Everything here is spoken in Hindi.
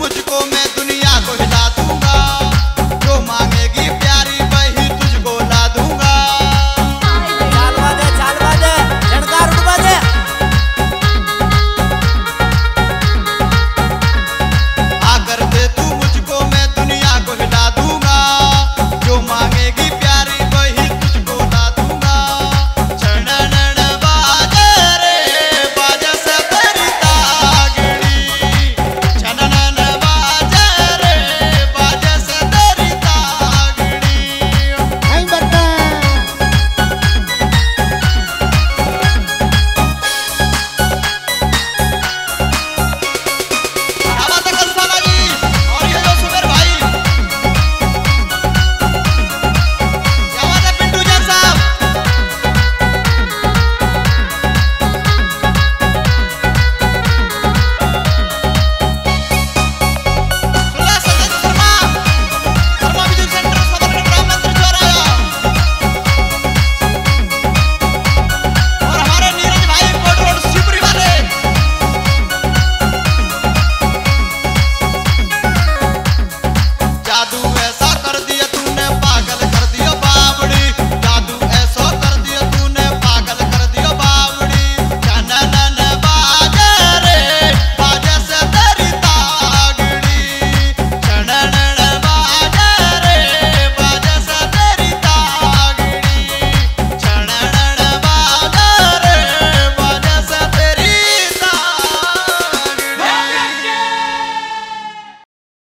मुझको मैं दुनिया को हिला